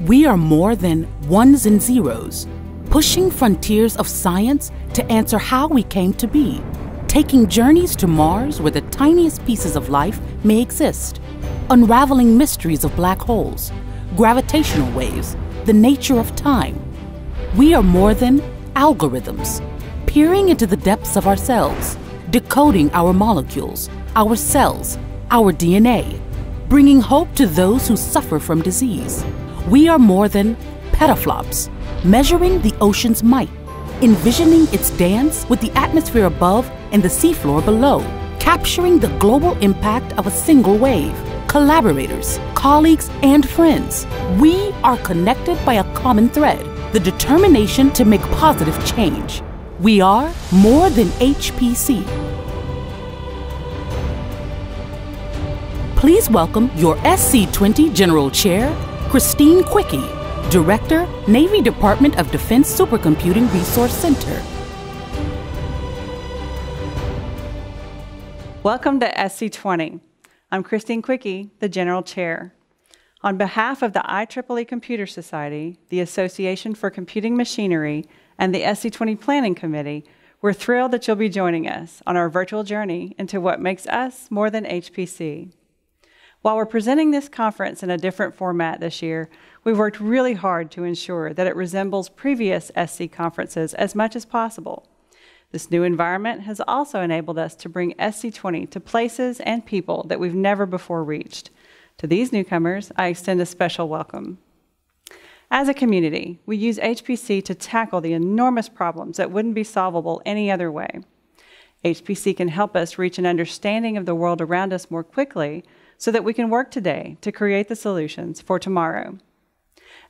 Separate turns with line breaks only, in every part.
We are more than ones and zeros, pushing frontiers of science to answer how we came to be, taking journeys to Mars where the tiniest pieces of life may exist, unraveling mysteries of black holes, gravitational waves, the nature of time. We are more than algorithms, peering into the depths of ourselves, decoding our molecules, our cells, our DNA, bringing hope to those who suffer from disease. We are more than petaflops, measuring the ocean's might, envisioning its dance with the atmosphere above and the seafloor below, capturing the global impact of a single wave. Collaborators, colleagues, and friends, we are connected by a common thread the determination to make positive change. We are more than HPC. Please welcome your SC20 General Chair, Christine Cuicchi, Director, Navy Department of Defense Supercomputing Resource Center.
Welcome to SC20. I'm Christine Cuicchi, the General Chair. On behalf of the IEEE Computer Society, the Association for Computing Machinery, and the SC20 Planning Committee, we're thrilled that you'll be joining us on our virtual journey into what makes us more than HPC. While we're presenting this conference in a different format this year, we've worked really hard to ensure that it resembles previous SC conferences as much as possible. This new environment has also enabled us to bring SC20 to places and people that we've never before reached. To these newcomers, I extend a special welcome. As a community, we use HPC to tackle the enormous problems that wouldn't be solvable any other way. HPC can help us reach an understanding of the world around us more quickly so that we can work today to create the solutions for tomorrow.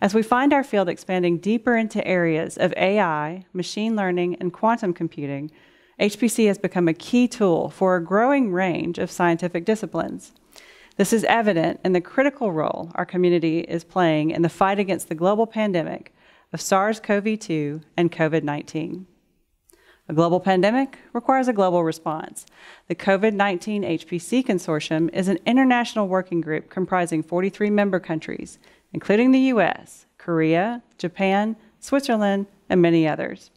As we find our field expanding deeper into areas of AI, machine learning, and quantum computing, HPC has become a key tool for a growing range of scientific disciplines. This is evident in the critical role our community is playing in the fight against the global pandemic of SARS CoV 2 and COVID 19. A global pandemic requires a global response. The COVID 19 HPC Consortium is an international working group comprising 43 member countries, including the US, Korea, Japan, Switzerland, and many others.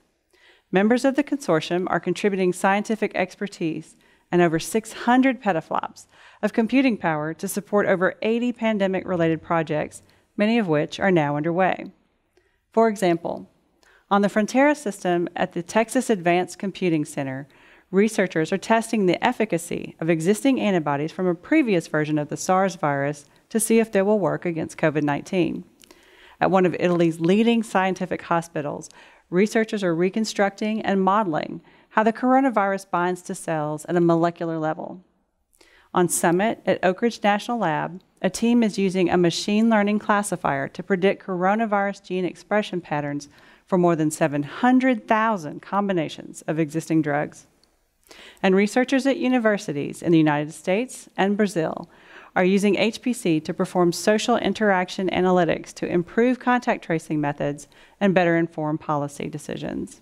Members of the consortium are contributing scientific expertise and over 600 petaflops of computing power to support over 80 pandemic related projects, many of which are now underway. For example, on the Frontera system at the Texas Advanced Computing Center, researchers are testing the efficacy of existing antibodies from a previous version of the SARS virus to see if they will work against COVID 19. At one of Italy's leading scientific hospitals, researchers are reconstructing and modeling how the coronavirus binds to cells at a molecular level. On Summit at Oak Ridge National Lab, a team is using a machine learning classifier to predict coronavirus gene expression patterns for more than 700,000 combinations of existing drugs. And researchers at universities in the United States and Brazil are using HPC to perform social interaction analytics to improve contact tracing methods and better inform policy decisions.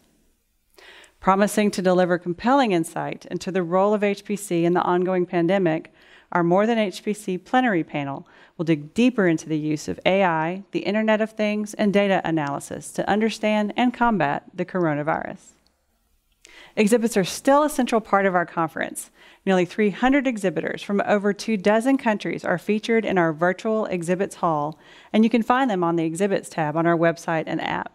Promising to deliver compelling insight into the role of HPC in the ongoing pandemic, our More Than HPC plenary panel will dig deeper into the use of AI, the Internet of Things, and data analysis to understand and combat the coronavirus. Exhibits are still a central part of our conference. Nearly 300 exhibitors from over two dozen countries are featured in our virtual exhibits hall, and you can find them on the Exhibits tab on our website and app.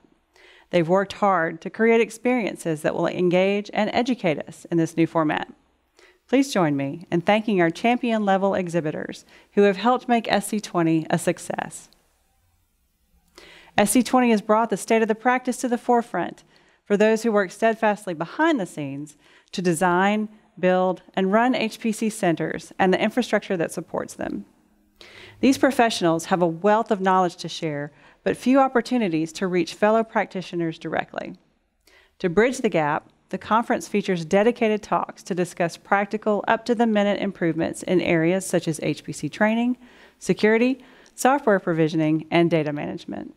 They've worked hard to create experiences that will engage and educate us in this new format. Please join me in thanking our champion level exhibitors who have helped make SC20 a success. SC20 has brought the state of the practice to the forefront for those who work steadfastly behind the scenes to design, build, and run HPC centers and the infrastructure that supports them. These professionals have a wealth of knowledge to share, but few opportunities to reach fellow practitioners directly. To bridge the gap, the conference features dedicated talks to discuss practical, up to the minute improvements in areas such as HPC training, security, software provisioning, and data management.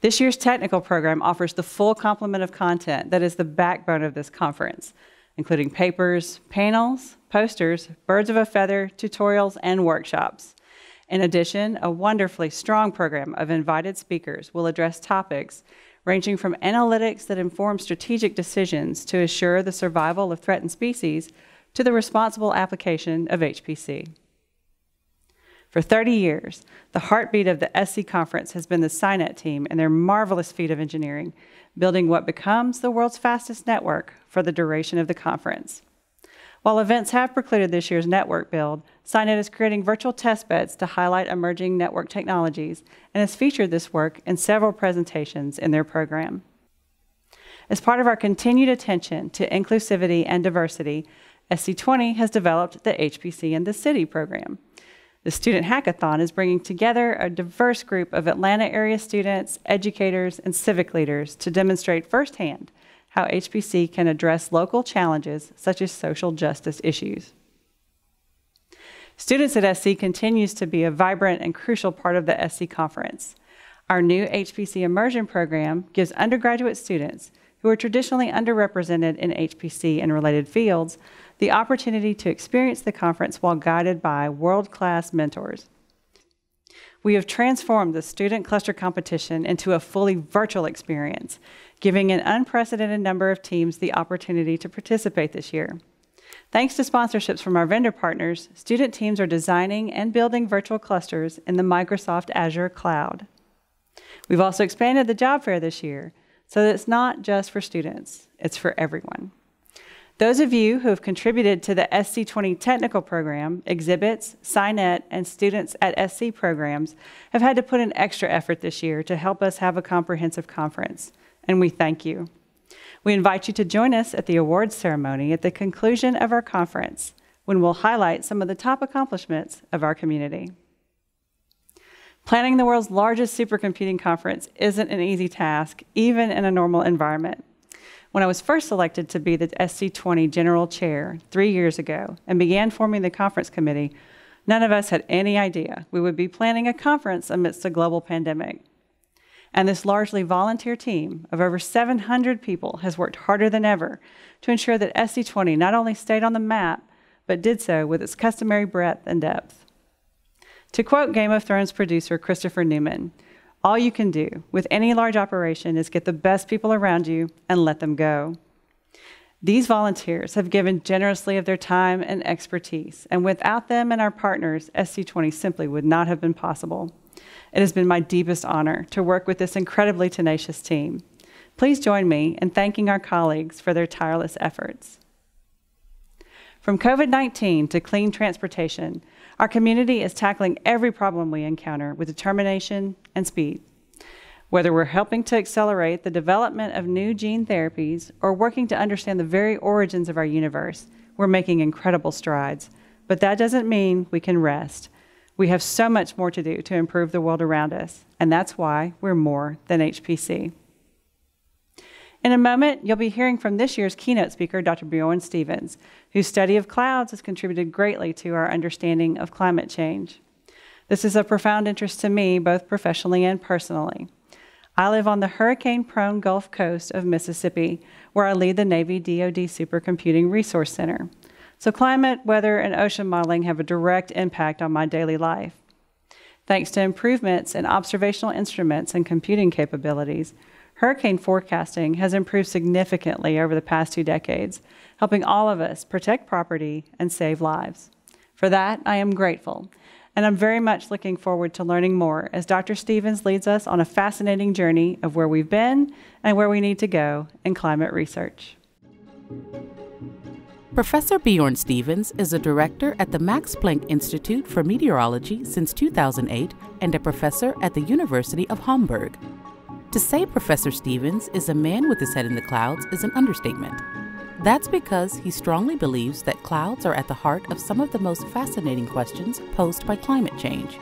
This year's technical program offers the full complement of content that is the backbone of this conference, including papers, panels, posters, birds of a feather, tutorials, and workshops. In addition, a wonderfully strong program of invited speakers will address topics ranging from analytics that inform strategic decisions to assure the survival of threatened species to the responsible application of HPC. For 30 years, the heartbeat of the SC Conference has been the SCinet team and their marvelous feat of engineering, building what becomes the world's fastest network for the duration of the conference. While events have precluded this year's network build, SCinet is creating virtual testbeds to highlight emerging network technologies and has featured this work in several presentations in their program. As part of our continued attention to inclusivity and diversity, SC20 has developed the HPC in the City program. The Student Hackathon is bringing together a diverse group of Atlanta area students, educators, and civic leaders to demonstrate firsthand how HPC can address local challenges such as social justice issues. Students at SC continues to be a vibrant and crucial part of the SC conference. Our new HPC immersion program gives undergraduate students who are traditionally underrepresented in HPC and related fields the opportunity to experience the conference while guided by world class mentors. We have transformed the student cluster competition into a fully virtual experience, giving an unprecedented number of teams the opportunity to participate this year. Thanks to sponsorships from our vendor partners, student teams are designing and building virtual clusters in the Microsoft Azure cloud. We've also expanded the job fair this year so that it's not just for students, it's for everyone. Those of you who have contributed to the SC20 technical program, exhibits, SCinet, and students at SC programs have had to put in extra effort this year to help us have a comprehensive conference, and we thank you. We invite you to join us at the awards ceremony at the conclusion of our conference when we'll highlight some of the top accomplishments of our community. Planning the world's largest supercomputing conference isn't an easy task, even in a normal environment. When I was first selected to be the SC20 General Chair three years ago and began forming the conference committee, none of us had any idea we would be planning a conference amidst a global pandemic. And this largely volunteer team of over 700 people has worked harder than ever to ensure that SC20 not only stayed on the map, but did so with its customary breadth and depth. To quote Game of Thrones producer Christopher Newman, all you can do with any large operation is get the best people around you and let them go. These volunteers have given generously of their time and expertise, and without them and our partners, SC20 simply would not have been possible. It has been my deepest honor to work with this incredibly tenacious team. Please join me in thanking our colleagues for their tireless efforts. From COVID 19 to clean transportation, our community is tackling every problem we encounter with determination and speed. Whether we're helping to accelerate the development of new gene therapies or working to understand the very origins of our universe, we're making incredible strides. But that doesn't mean we can rest. We have so much more to do to improve the world around us, and that's why we're more than HPC. In a moment, you'll be hearing from this year's keynote speaker, Dr. Bjorn Stevens, whose study of clouds has contributed greatly to our understanding of climate change. This is of profound interest to me, both professionally and personally. I live on the hurricane prone Gulf Coast of Mississippi, where I lead the Navy DoD Supercomputing Resource Center. So, climate, weather, and ocean modeling have a direct impact on my daily life. Thanks to improvements in observational instruments and computing capabilities, Hurricane forecasting has improved significantly over the past two decades, helping all of us protect property and save lives. For that, I am grateful, and I'm very much looking forward to learning more as Dr. Stevens leads us on a fascinating journey of where we've been and where we need to go in climate research.
Professor Bjorn Stevens is a director at the Max Planck Institute for Meteorology since 2008 and a professor at the University of Hamburg. To say Professor Stevens is a man with his head in the clouds is an understatement. That's because he strongly believes that clouds are at the heart of some of the most fascinating questions posed by climate change.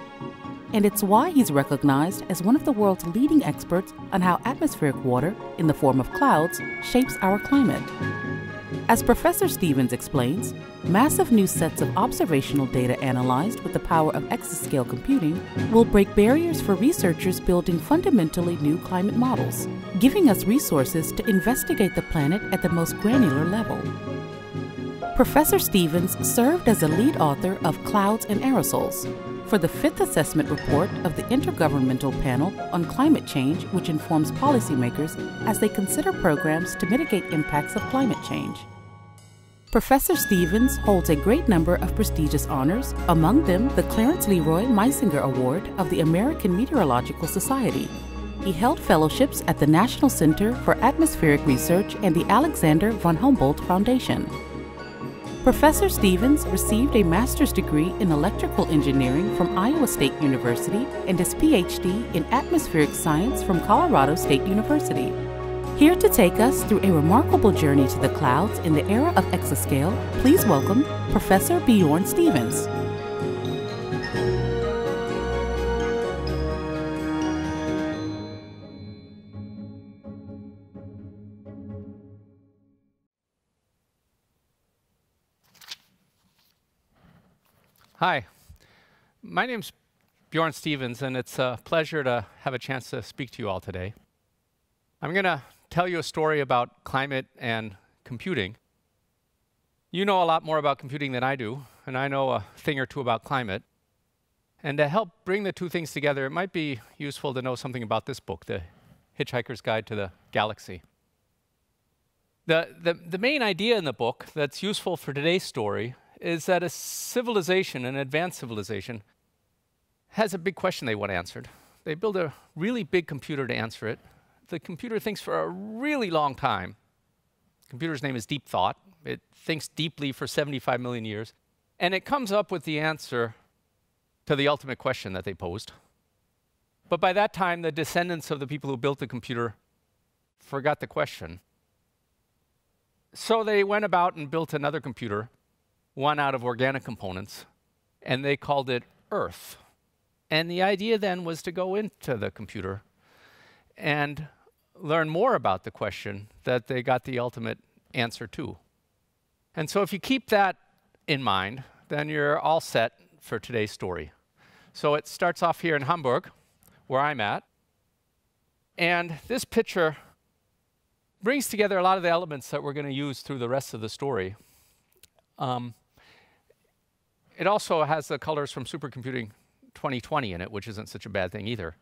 And it's why he's recognized as one of the world's leading experts on how atmospheric water, in the form of clouds, shapes our climate. As Professor Stevens explains, massive new sets of observational data analyzed with the power of exascale computing will break barriers for researchers building fundamentally new climate models, giving us resources to investigate the planet at the most granular level. Professor Stevens served as a lead author of Clouds and Aerosols for the fifth assessment report of the Intergovernmental Panel on Climate Change, which informs policymakers as they consider programs to mitigate impacts of climate change. Professor Stevens holds a great number of prestigious honors, among them the Clarence Leroy Meisinger Award of the American Meteorological Society. He held fellowships at the National Center for Atmospheric Research and the Alexander von Humboldt Foundation. Professor Stevens received a master's degree in electrical engineering from Iowa State University and his PhD in atmospheric science from Colorado State University. Here to take us through a remarkable journey to the clouds in the era of exascale, please welcome Professor Bjorn Stevens.
Hi, my name's Bjorn Stevens, and it's a pleasure to have a chance to speak to you all today. I'm going to tell you a story about climate and computing. You know a lot more about computing than I do, and I know a thing or two about climate. And to help bring the two things together, it might be useful to know something about this book, The Hitchhiker's Guide to the Galaxy. The, the, the main idea in the book that's useful for today's story is that a civilization, an advanced civilization, has a big question they want answered. They build a really big computer to answer it. The computer thinks for a really long time. The computer's name is Deep Thought. It thinks deeply for 75 million years. And it comes up with the answer to the ultimate question that they posed. But by that time, the descendants of the people who built the computer forgot the question. So they went about and built another computer one out of organic components, and they called it Earth. And the idea then was to go into the computer and learn more about the question that they got the ultimate answer to. And so if you keep that in mind, then you're all set for today's story. So it starts off here in Hamburg, where I'm at. And this picture brings together a lot of the elements that we're going to use through the rest of the story. Um, it also has the colors from Supercomputing 2020 in it, which isn't such a bad thing either.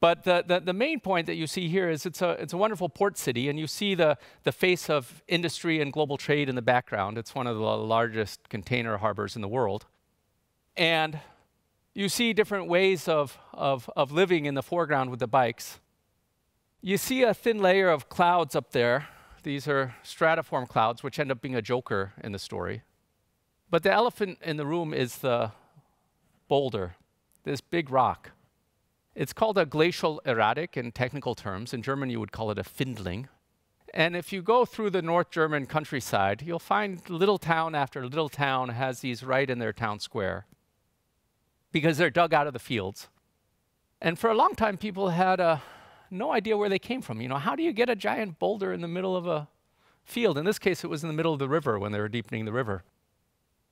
But the, the, the, main point that you see here is it's a, it's a wonderful port city, and you see the, the face of industry and global trade in the background. It's one of the largest container harbors in the world. And you see different ways of, of, of living in the foreground with the bikes. You see a thin layer of clouds up there. These are stratiform clouds, which end up being a joker in the story. But the elephant in the room is the boulder, this big rock. It's called a glacial erratic in technical terms. In German, you would call it a Findling. And if you go through the North German countryside, you'll find little town after little town has these right in their town square because they're dug out of the fields. And for a long time, people had uh, no idea where they came from. You know, how do you get a giant boulder in the middle of a field? In this case, it was in the middle of the river when they were deepening the river.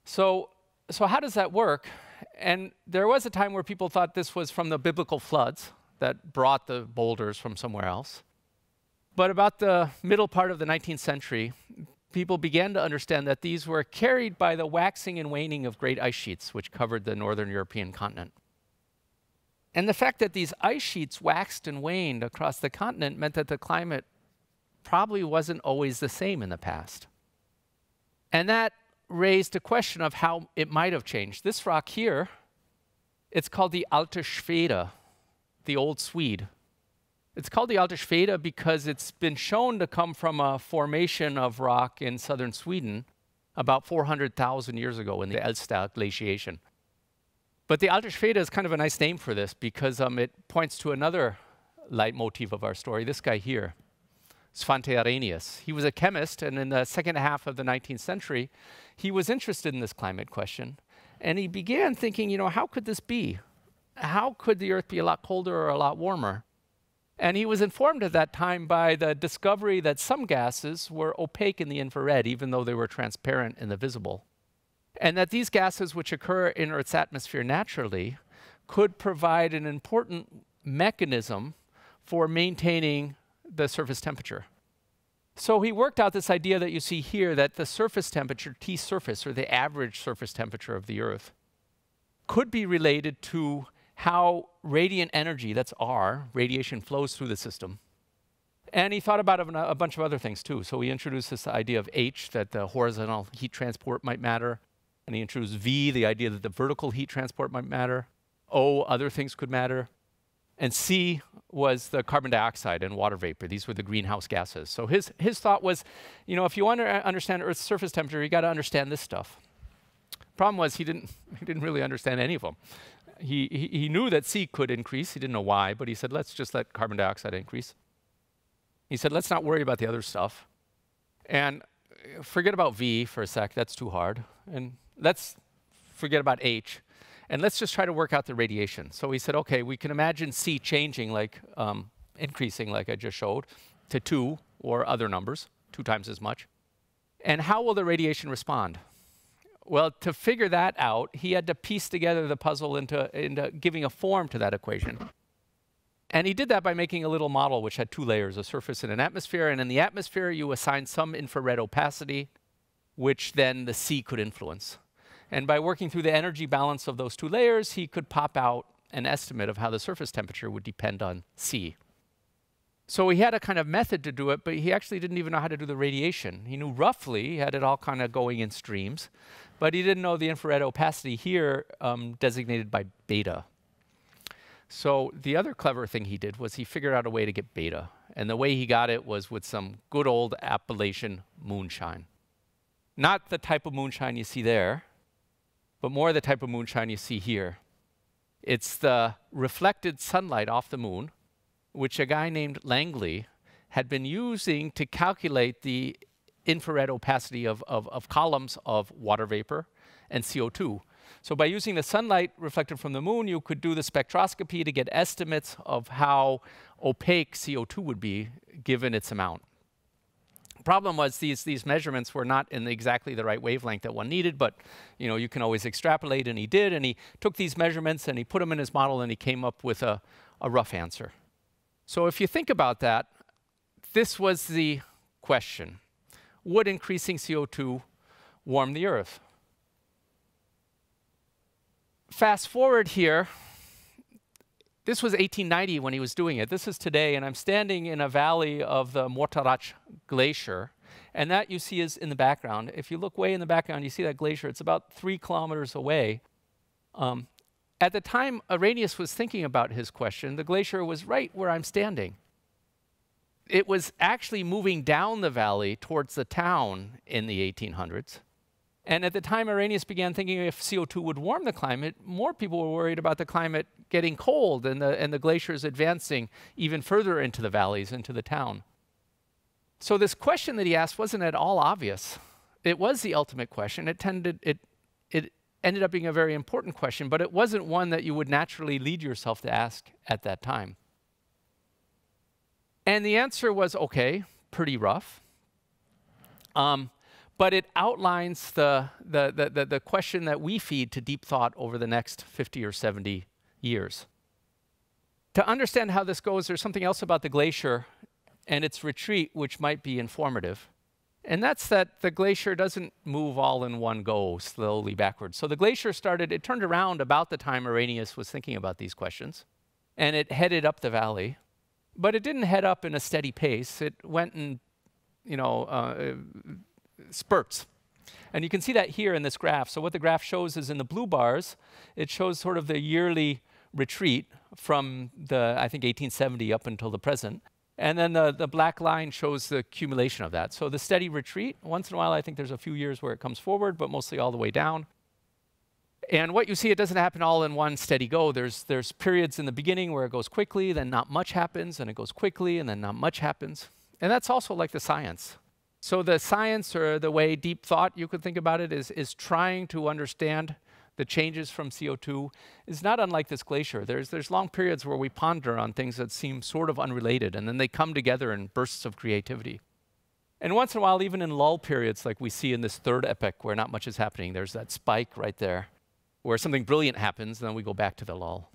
So, so how does that work? And there was a time where people thought this was from the biblical floods that brought the boulders from somewhere else. But about the middle part of the 19th century, people began to understand that these were carried by the waxing and waning of great ice sheets, which covered the northern European continent. And the fact that these ice sheets waxed and waned across the continent meant that the climate probably wasn't always the same in the past. And that raised a question of how it might have changed. This rock here, it's called the Alte Schwede, the Old Swede. It's called the Alte Schwede because it's been shown to come from a formation of rock in southern Sweden about 400,000 years ago in the Elster glaciation. But the Alte Schwede is kind of a nice name for this because um, it points to another leitmotif of our story, this guy here. Svante Arrhenius. He was a chemist, and in the second half of the 19th century, he was interested in this climate question. And he began thinking, you know, how could this be? How could the Earth be a lot colder or a lot warmer? And he was informed at that time by the discovery that some gases were opaque in the infrared, even though they were transparent in the visible. And that these gases, which occur in Earth's atmosphere naturally, could provide an important mechanism for maintaining the surface temperature. So he worked out this idea that you see here that the surface temperature, T surface, or the average surface temperature of the Earth, could be related to how radiant energy, that's R, radiation flows through the system. And he thought about a, bunch of other things too. So he introduced this idea of H, that the horizontal heat transport might matter. And he introduced V, the idea that the vertical heat transport might matter. O, other things could matter. And C was the carbon dioxide and water vapor. These were the greenhouse gases. So his, his thought was, you know, if you want to understand Earth's surface temperature, you got to understand this stuff. Problem was he didn't, he didn't really understand any of them. He, he, he knew that C could increase. He didn't know why, but he said, let's just let carbon dioxide increase. He said, let's not worry about the other stuff. And uh, forget about V for a sec, that's too hard. And let's forget about H and let's just try to work out the radiation. So we said, okay, we can imagine C changing, like um, increasing, like I just showed, to two or other numbers, two times as much. And how will the radiation respond? Well, to figure that out, he had to piece together the puzzle into, into giving a form to that equation. And he did that by making a little model which had two layers, a surface and an atmosphere. And in the atmosphere, you assign some infrared opacity, which then the C could influence. And by working through the energy balance of those two layers, he could pop out an estimate of how the surface temperature would depend on C. So he had a kind of method to do it, but he actually didn't even know how to do the radiation. He knew roughly, he had it all kind of going in streams, but he didn't know the infrared opacity here um, designated by beta. So the other clever thing he did was he figured out a way to get beta. And the way he got it was with some good old Appalachian moonshine. Not the type of moonshine you see there, but more the type of moonshine you see here. It's the reflected sunlight off the moon, which a guy named Langley had been using to calculate the infrared opacity of, of, of columns of water vapor and CO2. So by using the sunlight reflected from the moon, you could do the spectroscopy to get estimates of how opaque CO2 would be given its amount problem was these, these measurements were not in exactly the right wavelength that one needed, but you know, you can always extrapolate, and he did, and he took these measurements and he put them in his model and he came up with a, a rough answer. So if you think about that, this was the question. Would increasing CO2 warm the Earth? Fast forward here, this was 1890 when he was doing it. This is today, and I'm standing in a valley of the Morteratsch Glacier. And that you see is in the background. If you look way in the background, you see that glacier. It's about three kilometers away. Um, at the time Arrhenius was thinking about his question, the glacier was right where I'm standing. It was actually moving down the valley towards the town in the 1800s. And at the time Arrhenius began thinking if CO2 would warm the climate, more people were worried about the climate getting cold and the, and the glaciers advancing even further into the valleys, into the town. So this question that he asked wasn't at all obvious. It was the ultimate question. It tended, it, it ended up being a very important question, but it wasn't one that you would naturally lead yourself to ask at that time. And the answer was okay, pretty rough. Um, but it outlines the, the, the, the, question that we feed to deep thought over the next 50 or 70 years. To understand how this goes, there's something else about the glacier and its retreat which might be informative. And that's that the glacier doesn't move all in one go slowly backwards. So the glacier started, it turned around about the time Arrhenius was thinking about these questions, and it headed up the valley. But it didn't head up in a steady pace. It went and, you know, uh, spurts. And you can see that here in this graph. So what the graph shows is in the blue bars, it shows sort of the yearly retreat from the, I think, 1870 up until the present. And then the, the black line shows the accumulation of that. So the steady retreat, once in a while, I think there's a few years where it comes forward, but mostly all the way down. And what you see, it doesn't happen all in one steady go. There's, there's periods in the beginning where it goes quickly, then not much happens, and it goes quickly, and then not much happens. And that's also like the science. So the science or the way deep thought you could think about it is, is trying to understand the changes from CO2 is not unlike this glacier. There's, there's long periods where we ponder on things that seem sort of unrelated, and then they come together in bursts of creativity. And once in a while, even in lull periods like we see in this third epoch where not much is happening, there's that spike right there where something brilliant happens, and then we go back to the lull.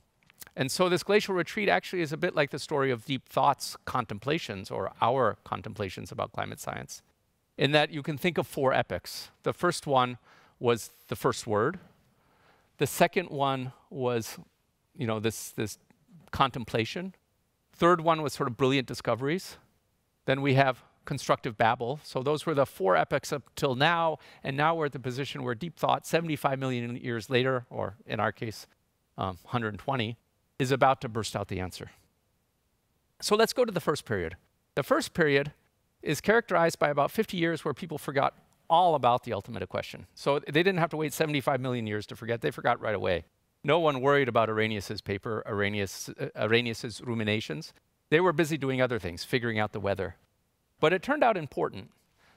And so this glacial retreat actually is a bit like the story of Deep Thought's contemplations or our contemplations about climate science, in that you can think of four epochs. The first one was the first word. The second one was, you know, this, this contemplation. Third one was sort of brilliant discoveries. Then we have constructive babble. So those were the four epochs up till now, and now we're at the position where deep thought, 75 million years later, or in our case, um, 120, is about to burst out the answer. So let's go to the first period. The first period is characterized by about 50 years where people forgot all about the ultimate equation. So they didn't have to wait 75 million years to forget, they forgot right away. No one worried about Arrhenius's paper, Arrhenius, uh, Arrhenius's ruminations. They were busy doing other things, figuring out the weather. But it turned out important.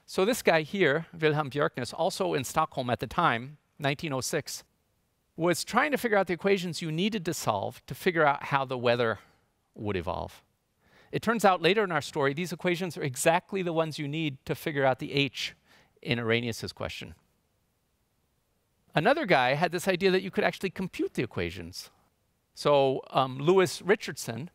So this guy here, Wilhelm Bjerknes, also in Stockholm at the time, 1906, was trying to figure out the equations you needed to solve to figure out how the weather would evolve. It turns out later in our story, these equations are exactly the ones you need to figure out the H in Arrhenius's question. Another guy had this idea that you could actually compute the equations. So um, Lewis Richardson,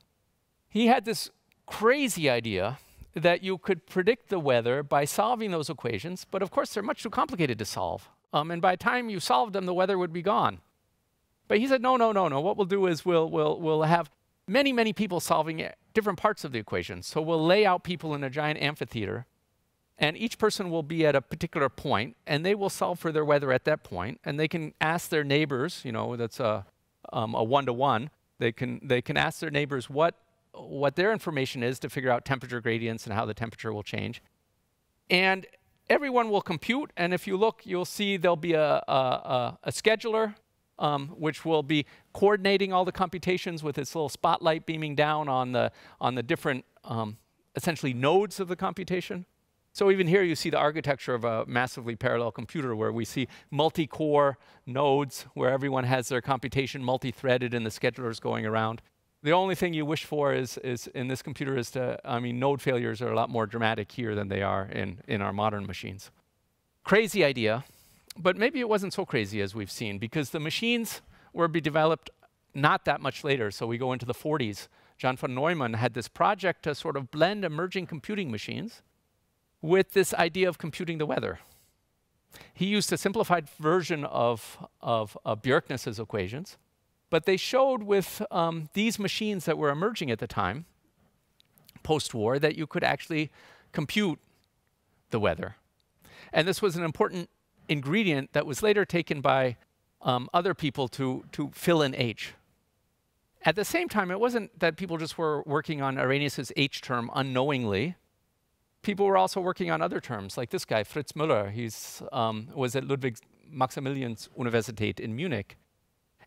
he had this crazy idea that you could predict the weather by solving those equations, but of course they're much too complicated to solve. Um, and by the time you solved them, the weather would be gone. But he said, no, no, no, no. What we'll do is we'll, we'll, we'll have many, many people solving different parts of the equation. So we'll lay out people in a giant amphitheater, and each person will be at a particular point, and they will solve for their weather at that point, and they can ask their neighbors, you know, that's a, um, a one-to-one, they can, they can ask their neighbors what, what their information is to figure out temperature gradients and how the temperature will change. And everyone will compute, and if you look, you'll see there'll be a, a, a, a scheduler, um, which will be coordinating all the computations with its little spotlight beaming down on the, on the different, um, essentially, nodes of the computation. So even here you see the architecture of a massively parallel computer where we see multi-core nodes where everyone has their computation multi-threaded and the schedulers going around. The only thing you wish for is, is in this computer is to, I mean, node failures are a lot more dramatic here than they are in, in our modern machines. Crazy idea, but maybe it wasn't so crazy as we've seen because the machines were be developed not that much later. So we go into the 40s. John von Neumann had this project to sort of blend emerging computing machines with this idea of computing the weather. He used a simplified version of, of, of Bjerknes's equations, but they showed with um, these machines that were emerging at the time, post-war, that you could actually compute the weather. And this was an important ingredient that was later taken by um, other people to, to fill in H. At the same time, it wasn't that people just were working on Arrhenius's H term unknowingly people were also working on other terms, like this guy, Fritz Möller. He um, was at Ludwig Maximilians Universität in Munich.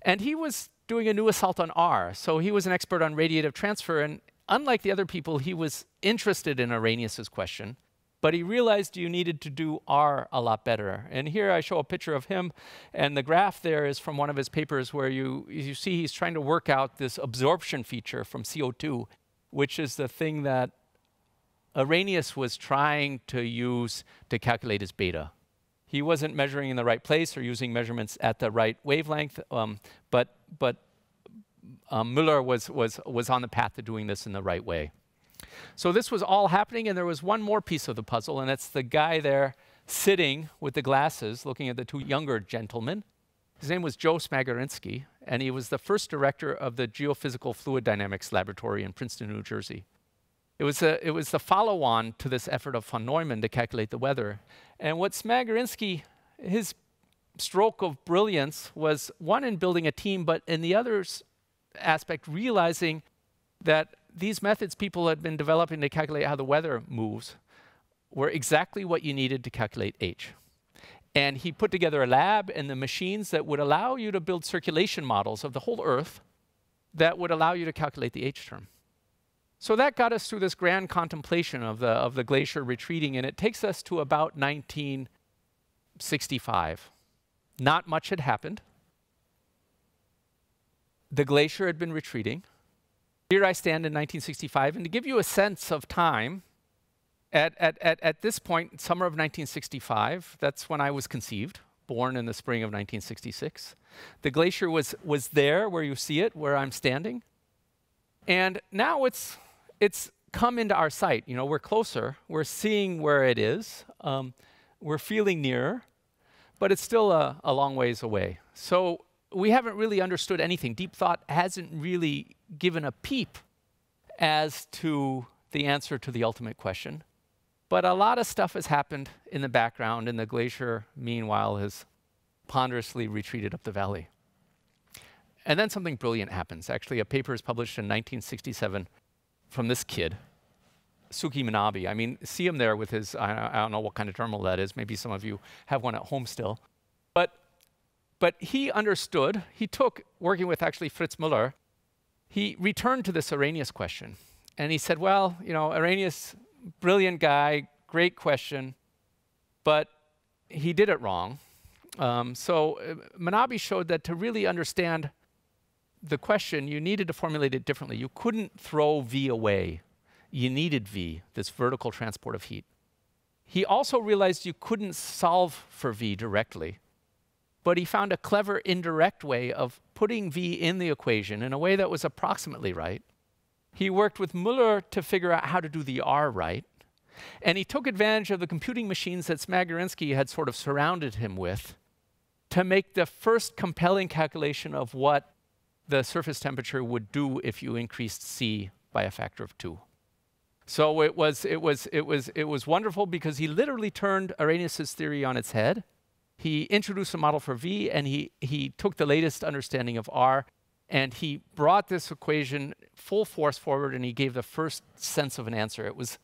And he was doing a new assault on R. So he was an expert on radiative transfer. And unlike the other people, he was interested in Arrhenius's question. But he realized you needed to do R a lot better. And here I show a picture of him. And the graph there is from one of his papers where you, you see he's trying to work out this absorption feature from CO2, which is the thing that Arrhenius was trying to use to calculate his beta. He wasn't measuring in the right place or using measurements at the right wavelength, um, but, but um, Möller was, was, was on the path to doing this in the right way. So this was all happening, and there was one more piece of the puzzle, and it's the guy there sitting with the glasses looking at the two younger gentlemen. His name was Joe Smagorinsky, and he was the first director of the Geophysical Fluid Dynamics Laboratory in Princeton, New Jersey. It was, a, it was the follow-on to this effort of von Neumann to calculate the weather. And what Smagorinsky, his stroke of brilliance was one in building a team, but in the other aspect, realizing that these methods people had been developing to calculate how the weather moves were exactly what you needed to calculate H. And he put together a lab and the machines that would allow you to build circulation models of the whole Earth that would allow you to calculate the H term. So that got us through this grand contemplation of the, of the glacier retreating, and it takes us to about 1965. Not much had happened. The glacier had been retreating. Here I stand in 1965, and to give you a sense of time, at, at, at, at this point, summer of 1965, that's when I was conceived, born in the spring of 1966. The glacier was, was there where you see it, where I'm standing. And now it's, it's come into our sight. You know, we're closer, we're seeing where it is, um, we're feeling nearer, but it's still a, a long ways away. So we haven't really understood anything. Deep thought hasn't really given a peep as to the answer to the ultimate question. But a lot of stuff has happened in the background, and the glacier, meanwhile, has ponderously retreated up the valley. And then something brilliant happens. Actually, a paper is published in 1967 from this kid, Suki Manabe. I mean, see him there with his, I, I, don't know what kind of terminal that is. Maybe some of you have one at home still. But, but he understood, he took, working with actually Fritz Möller, he returned to this Arrhenius question. And he said, well, you know, Arrhenius brilliant guy, great question, but he did it wrong. Um, so uh, Manabe showed that to really understand the question, you needed to formulate it differently. You couldn't throw V away. You needed V, this vertical transport of heat. He also realized you couldn't solve for V directly, but he found a clever indirect way of putting V in the equation in a way that was approximately right he worked with Möller to figure out how to do the R right. And he took advantage of the computing machines that Smagorinsky had sort of surrounded him with to make the first compelling calculation of what the surface temperature would do if you increased C by a factor of two. So it was, it was, it was, it was wonderful because he literally turned Arrhenius' theory on its head. He introduced a model for V, and he, he took the latest understanding of R and he brought this equation full force forward and he gave the first sense of an answer. It was,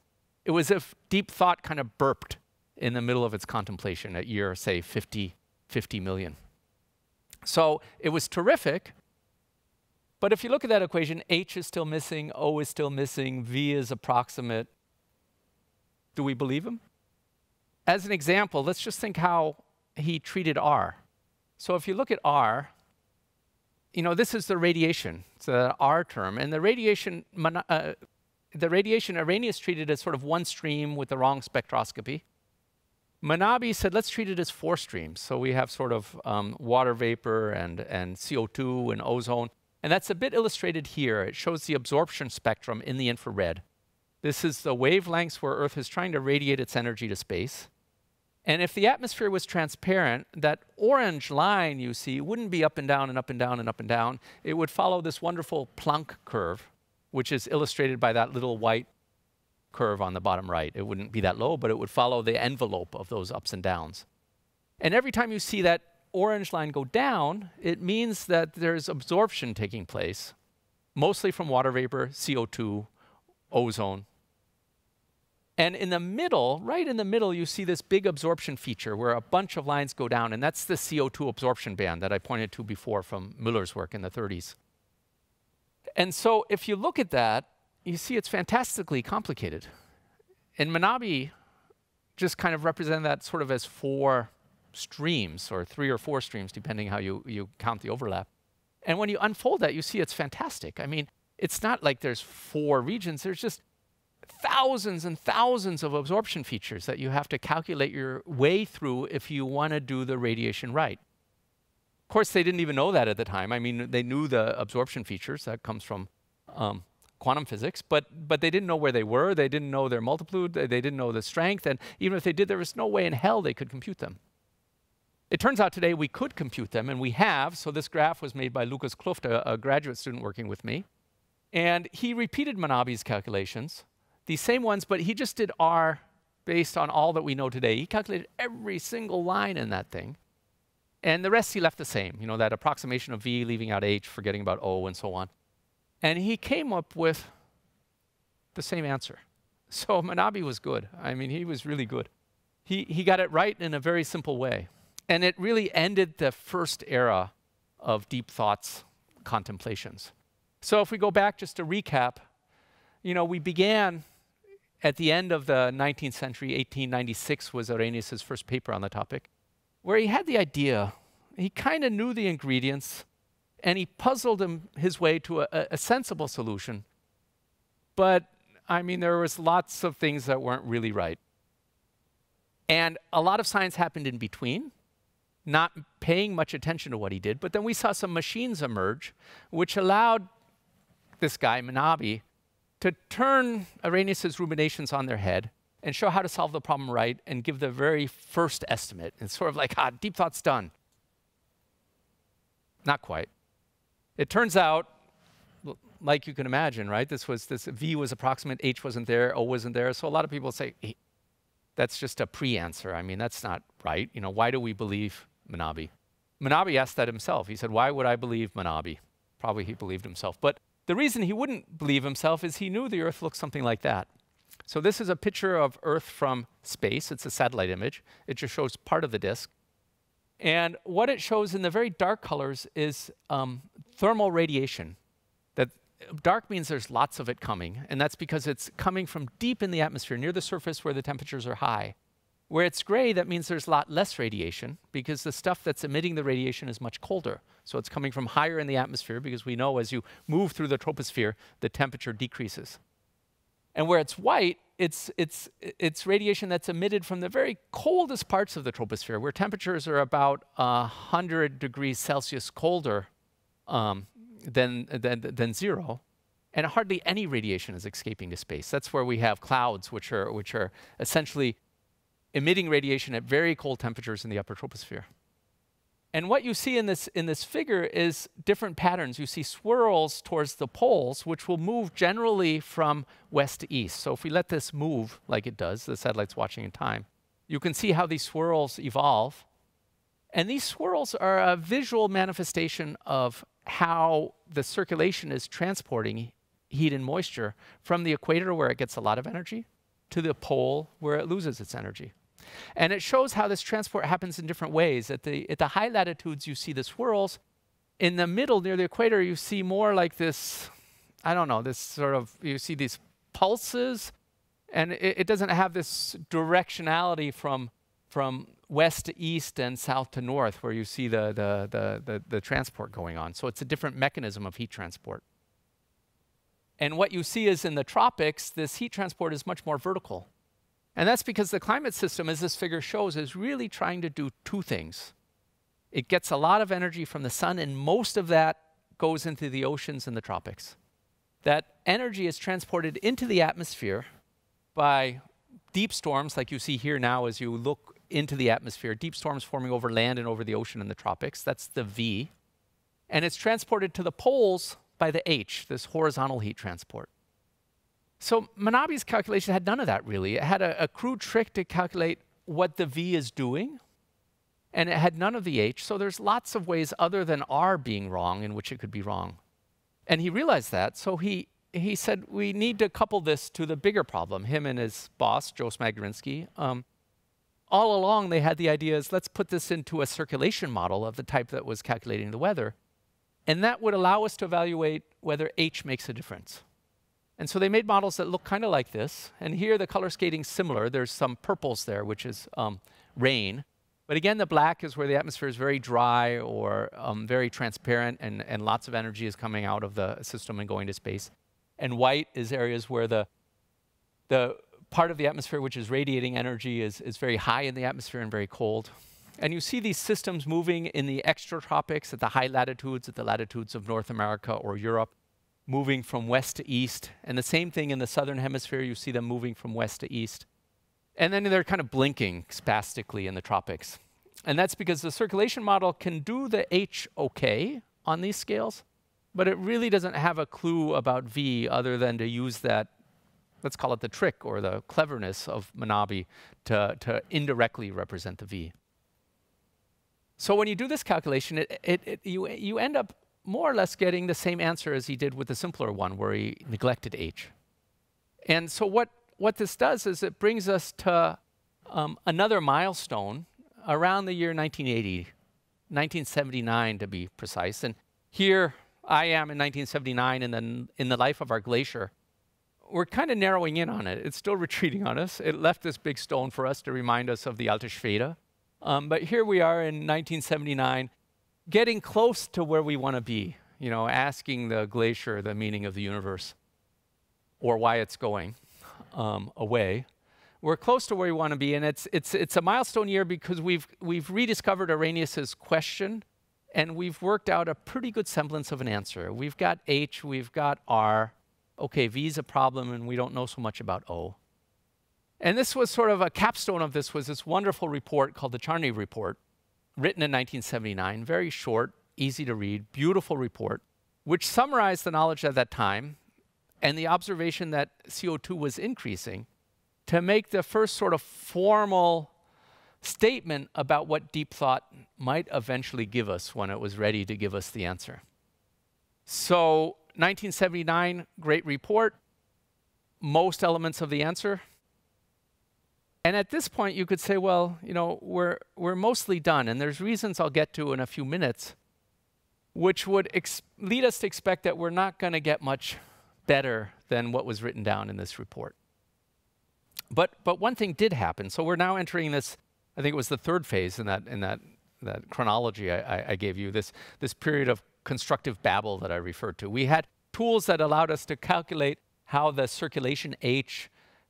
it was as if deep thought kind of burped in the middle of its contemplation at year, say, 50, 50 million. So it was terrific. But if you look at that equation, H is still missing, O is still missing, V is approximate. Do we believe him? As an example, let's just think how he treated R. So if you look at R, you know, this is the radiation. It's the R term. And the radiation, uh, the radiation Arrhenius treated as sort of one stream with the wrong spectroscopy. Manabe said, let's treat it as four streams. So we have sort of um, water vapor and, and CO2 and ozone. And that's a bit illustrated here. It shows the absorption spectrum in the infrared. This is the wavelengths where Earth is trying to radiate its energy to space. And if the atmosphere was transparent, that orange line you see wouldn't be up and down and up and down and up and down. It would follow this wonderful Planck curve, which is illustrated by that little white curve on the bottom right. It wouldn't be that low, but it would follow the envelope of those ups and downs. And every time you see that orange line go down, it means that there's absorption taking place, mostly from water vapor, CO2, ozone, and in the middle, right in the middle, you see this big absorption feature where a bunch of lines go down, and that's the CO2 absorption band that I pointed to before from Möller's work in the 30s. And so if you look at that, you see it's fantastically complicated. And Manabe just kind of represented that sort of as four streams, or three or four streams, depending how you, you count the overlap. And when you unfold that, you see it's fantastic. I mean, it's not like there's four regions, there's just thousands and thousands of absorption features that you have to calculate your way through if you want to do the radiation right. Of course, they didn't even know that at the time. I mean, they knew the absorption features. That comes from um, quantum physics, but, but they didn't know where they were. They didn't know their multiplicity. They, they didn't know the strength. And even if they did, there was no way in hell they could compute them. It turns out today we could compute them, and we have. So this graph was made by Lukas Kluft, a, a graduate student working with me. And he repeated Manabe's calculations these same ones, but he just did R based on all that we know today. He calculated every single line in that thing. And the rest he left the same, you know, that approximation of V, leaving out H, forgetting about O, and so on. And he came up with the same answer. So Manabe was good. I mean, he was really good. He, he got it right in a very simple way. And it really ended the first era of deep thoughts contemplations. So if we go back just to recap, you know, we began at the end of the 19th century, 1896 was Arrhenius' first paper on the topic, where he had the idea, he kind of knew the ingredients, and he puzzled him, his way to a, a sensible solution. But, I mean, there was lots of things that weren't really right. And a lot of science happened in between. not paying much attention to what he did. But then we saw some machines emerge, which allowed this guy, Manabe, to turn Arrhenius's ruminations on their head and show how to solve the problem right and give the very first estimate. It's sort of like, ah, deep thought's done. Not quite. It turns out, like you can imagine, right? This was this V was approximate, H wasn't there, O wasn't there. So a lot of people say hey, that's just a pre-answer. I mean, that's not right. You know, why do we believe Manabe? Manabe asked that himself. He said, "Why would I believe Manabe?" Probably he believed himself, but the reason he wouldn't believe himself is he knew the Earth looked something like that. So this is a picture of Earth from space. It's a satellite image. It just shows part of the disk. And what it shows in the very dark colors is um, thermal radiation. That dark means there's lots of it coming, and that's because it's coming from deep in the atmosphere, near the surface where the temperatures are high. Where it's gray, that means there's a lot less radiation because the stuff that's emitting the radiation is much colder. So it's coming from higher in the atmosphere because we know as you move through the troposphere, the temperature decreases. And where it's white, it's, it's, it's radiation that's emitted from the very coldest parts of the troposphere, where temperatures are about 100 degrees Celsius colder um, than, than, than zero. And hardly any radiation is escaping to space. That's where we have clouds, which are, which are essentially emitting radiation at very cold temperatures in the upper troposphere. And what you see in this, in this figure is different patterns. You see swirls towards the poles, which will move generally from west to east. So if we let this move like it does, the satellite's watching in time, you can see how these swirls evolve. And these swirls are a visual manifestation of how the circulation is transporting heat and moisture from the equator, where it gets a lot of energy, to the pole, where it loses its energy. And it shows how this transport happens in different ways. At the, at the high latitudes, you see the swirls. In the middle, near the equator, you see more like this, I don't know, this sort of, you see these pulses. And it, it doesn't have this directionality from, from west to east and south to north where you see the, the, the, the, the transport going on. So it's a different mechanism of heat transport. And what you see is in the tropics, this heat transport is much more vertical. And that's because the climate system, as this figure shows, is really trying to do two things. It gets a lot of energy from the sun, and most of that goes into the oceans and the tropics. That energy is transported into the atmosphere by deep storms, like you see here now as you look into the atmosphere, deep storms forming over land and over the ocean in the tropics. That's the V. And it's transported to the poles by the H, this horizontal heat transport. So Manabe's calculation had none of that really. It had a, a crude trick to calculate what the V is doing, and it had none of the H. So there's lots of ways other than R being wrong in which it could be wrong. And he realized that, so he, he said, we need to couple this to the bigger problem. Him and his boss, Joe Smagorinsky, um, all along they had the idea is let's put this into a circulation model of the type that was calculating the weather. And that would allow us to evaluate whether H makes a difference. And so they made models that look kind of like this. And here the color skating's similar. There's some purples there, which is um, rain. But again, the black is where the atmosphere is very dry or um, very transparent and, and lots of energy is coming out of the system and going to space. And white is areas where the, the part of the atmosphere which is radiating energy is, is very high in the atmosphere and very cold. And you see these systems moving in the extratropics at the high latitudes, at the latitudes of North America or Europe moving from west to east. And the same thing in the southern hemisphere, you see them moving from west to east. And then they're kind of blinking spastically in the tropics. And that's because the circulation model can do the H okay on these scales, but it really doesn't have a clue about V other than to use that, let's call it the trick or the cleverness of Manabe to, to indirectly represent the V. So when you do this calculation, it, it, it, you, you end up more or less getting the same answer as he did with the simpler one, where he neglected H. And so what, what this does is it brings us to um, another milestone around the year 1980, 1979 to be precise. And here I am in 1979 in the, in the life of our glacier. We're kind of narrowing in on it. It's still retreating on us. It left this big stone for us to remind us of the Alte Schwede. Um, but here we are in 1979, getting close to where we want to be, you know, asking the glacier the meaning of the universe or why it's going um, away. we're close to where we want to be, and it's, it's, it's a milestone year because we've, we've rediscovered Arrhenius's question, and we've worked out a pretty good semblance of an answer. We've got H, we've got R. Okay, V is a problem, and we don't know so much about O. And this was sort of a capstone of this was this wonderful report called the Charney Report, written in 1979, very short, easy to read, beautiful report, which summarized the knowledge at that time and the observation that CO2 was increasing to make the first sort of formal statement about what deep thought might eventually give us when it was ready to give us the answer. So 1979, great report, most elements of the answer. And at this point, you could say, well, you know, we're, we're mostly done, and there's reasons I'll get to in a few minutes, which would lead us to expect that we're not going to get much better than what was written down in this report. But, but one thing did happen. So we're now entering this, I think it was the third phase in that, in that, that chronology I, I, I gave you, this, this period of constructive babble that I referred to. We had tools that allowed us to calculate how the circulation H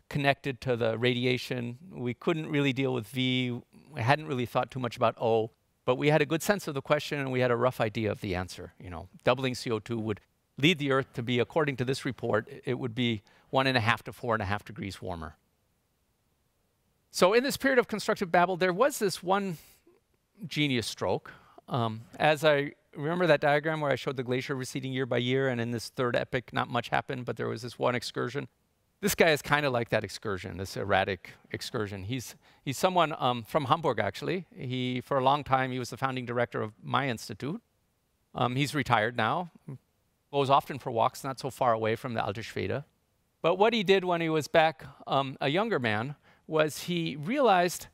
connected to the radiation. We couldn't really deal with V. We hadn't really thought too much about O, but we had a good sense of the question and we had a rough idea of the answer. You know, doubling CO2 would lead the Earth to be, according to this report, it would be one and a half to four and a half degrees warmer. So in this period of constructive babble, there was this one genius stroke. Um, as I remember that diagram where I showed the glacier receding year by year, and in this third epoch, not much happened, but there was this one excursion. This guy is kind of like that excursion, this erratic excursion. He's, he's someone um, from Hamburg, actually. He, for a long time, he was the founding director of my institute. Um, he's retired now, goes often for walks not so far away from the Alte Schwede. But what he did when he was back um, a younger man was he realized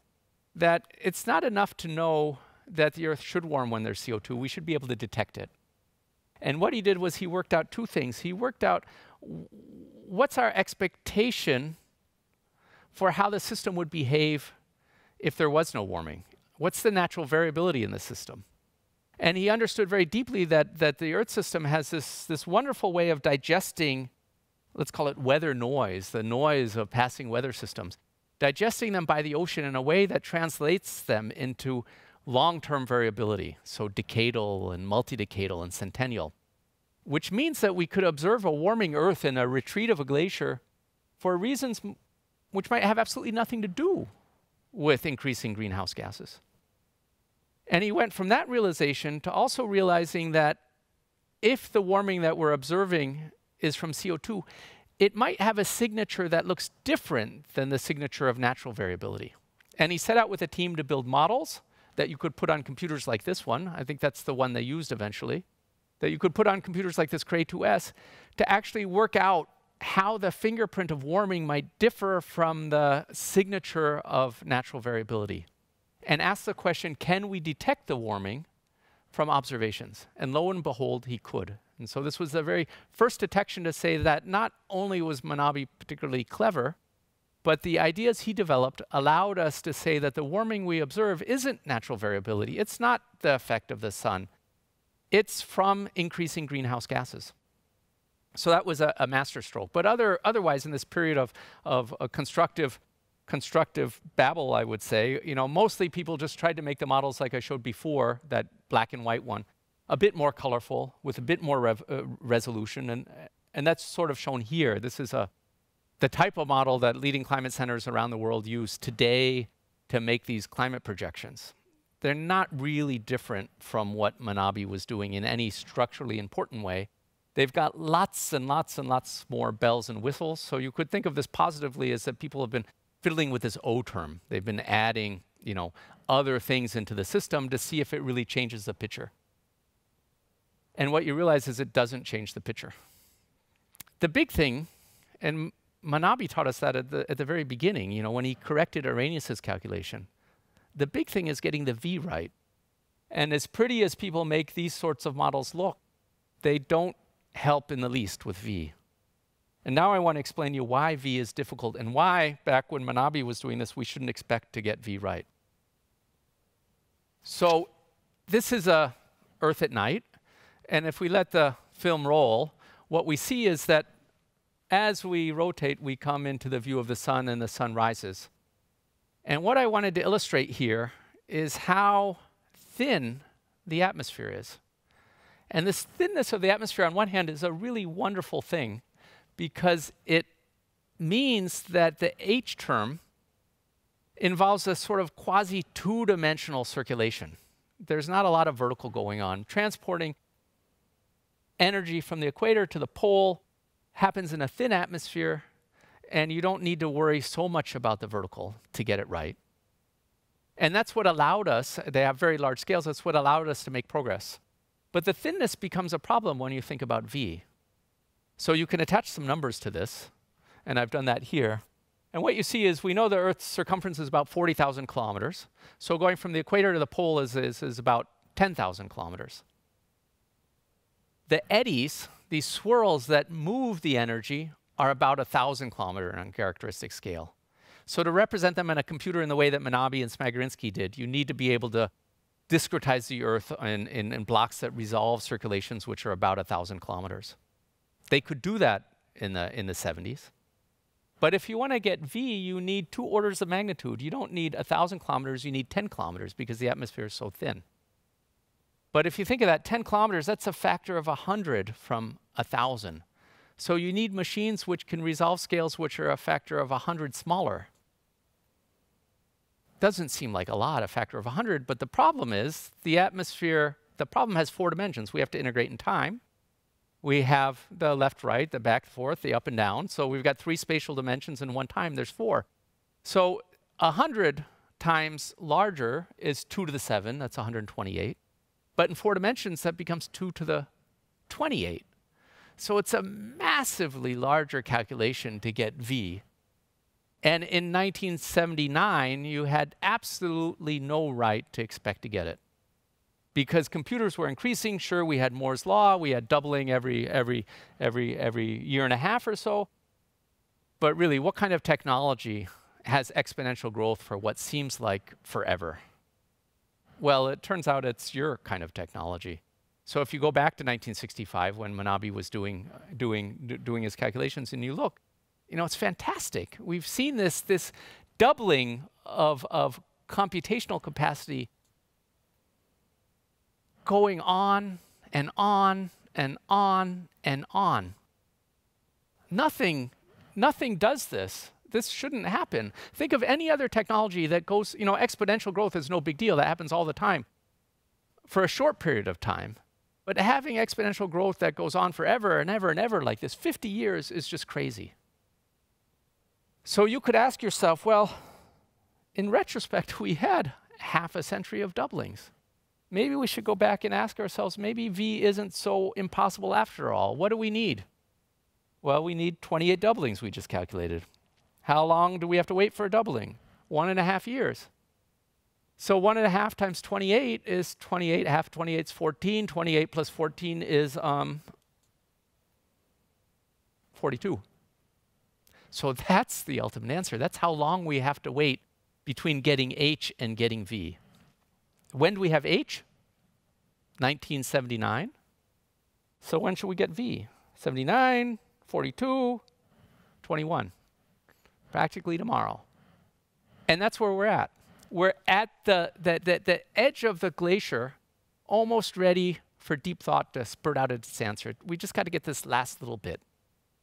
that it's not enough to know that the Earth should warm when there's CO2. We should be able to detect it. And what he did was he worked out two things. He worked out what's our expectation for how the system would behave if there was no warming? What's the natural variability in the system? And he understood very deeply that, that the Earth system has this, this wonderful way of digesting, let's call it weather noise, the noise of passing weather systems digesting them by the ocean in a way that translates them into long-term variability, so decadal and multi-decadal and centennial, which means that we could observe a warming Earth and a retreat of a glacier for reasons which might have absolutely nothing to do with increasing greenhouse gases. And he went from that realization to also realizing that if the warming that we're observing is from CO2, it might have a signature that looks different than the signature of natural variability. And he set out with a team to build models that you could put on computers like this one. I think that's the one they used eventually. That you could put on computers like this Cray 2S to actually work out how the fingerprint of warming might differ from the signature of natural variability. And ask the question, can we detect the warming from observations? And lo and behold, he could. And so this was the very first detection to say that not only was Manabe particularly clever, but the ideas he developed allowed us to say that the warming we observe isn't natural variability. It's not the effect of the sun. It's from increasing greenhouse gases. So that was a, a masterstroke. But other, otherwise, in this period of, of a constructive, constructive babble, I would say, you know, mostly people just tried to make the models like I showed before, that black and white one, a bit more colorful with a bit more uh, resolution. And, and that's sort of shown here. This is a, the type of model that leading climate centers around the world use today to make these climate projections. They're not really different from what Manabe was doing in any structurally important way. They've got lots and lots and lots more bells and whistles. So you could think of this positively as that people have been fiddling with this O term. They've been adding, you know, other things into the system to see if it really changes the picture. And what you realize is it doesn't change the picture. The big thing, and Manabe taught us that at the, at the very beginning, you know, when he corrected Arrhenius's calculation, the big thing is getting the V right. And as pretty as people make these sorts of models look, they don't help in the least with V. And now I want to explain to you why V is difficult and why, back when Manabe was doing this, we shouldn't expect to get V right. So this is a Earth at night. And if we let the film roll, what we see is that as we rotate, we come into the view of the sun and the sun rises. And what I wanted to illustrate here is how thin the atmosphere is. And this thinness of the atmosphere, on one hand, is a really wonderful thing because it means that the H term involves a sort of quasi two dimensional circulation. There's not a lot of vertical going on. Transporting energy from the equator to the pole happens in a thin atmosphere, and you don't need to worry so much about the vertical to get it right. And that's what allowed us, they have very large scales, that's what allowed us to make progress. But the thinness becomes a problem when you think about V. So you can attach some numbers to this, and I've done that here. And what you see is we know the Earth's circumference is about 40,000 kilometers. So going from the equator to the pole is, is, is about 10,000 kilometers. The eddies, these swirls that move the energy, are about a 1,000 kilometer on characteristic scale. So to represent them in a computer in the way that Manabe and Smagorinsky did, you need to be able to discretize the Earth in, in, in blocks that resolve circulations which are about a 1,000 kilometers. They could do that in the, in the 70s. But if you want to get V, you need two orders of magnitude. You don't need 1,000 kilometers, you need 10 kilometers because the atmosphere is so thin. But if you think of that, 10 kilometers, that's a factor of 100 from 1,000. So you need machines which can resolve scales which are a factor of 100 smaller doesn't seem like a lot, a factor of 100, but the problem is the atmosphere, the problem has four dimensions. We have to integrate in time. We have the left, right, the back, forth, the up and down. So we've got three spatial dimensions in one time. There's four. So 100 times larger is 2 to the 7. That's 128. But in four dimensions, that becomes 2 to the 28. So it's a massively larger calculation to get V and in 1979, you had absolutely no right to expect to get it. Because computers were increasing, sure, we had Moore's Law, we had doubling every, every, every, every year and a half or so. But really, what kind of technology has exponential growth for what seems like forever? Well, it turns out it's your kind of technology. So if you go back to 1965 when Manabe was doing, uh, doing, doing his calculations and you look, you know, it's fantastic. We've seen this, this doubling of, of computational capacity going on and on and on and on. Nothing, nothing does this. This shouldn't happen. Think of any other technology that goes, you know, exponential growth is no big deal. That happens all the time for a short period of time. But having exponential growth that goes on forever and ever and ever like this, 50 years, is just crazy. So you could ask yourself, well, in retrospect, we had half a century of doublings. Maybe we should go back and ask ourselves, maybe V isn't so impossible after all. What do we need? Well, we need 28 doublings we just calculated. How long do we have to wait for a doubling? One and a half years. So one and a half times 28 is 28, half 28 is 14. 28 plus 14 is um, 42. So that's the ultimate answer. That's how long we have to wait between getting H and getting V. When do we have H? 1979. So when should we get V? 79, 42, 21. Practically tomorrow. And that's where we're at. We're at the, the, the, the edge of the glacier, almost ready for deep thought to spurt out its answer. We just got to get this last little bit.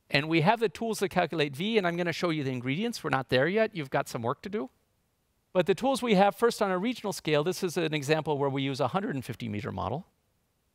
And we have the tools to calculate V, and I'm going to show you the ingredients. We're not there yet. You've got some work to do. But the tools we have, first on a regional scale, this is an example where we use a 150 meter model.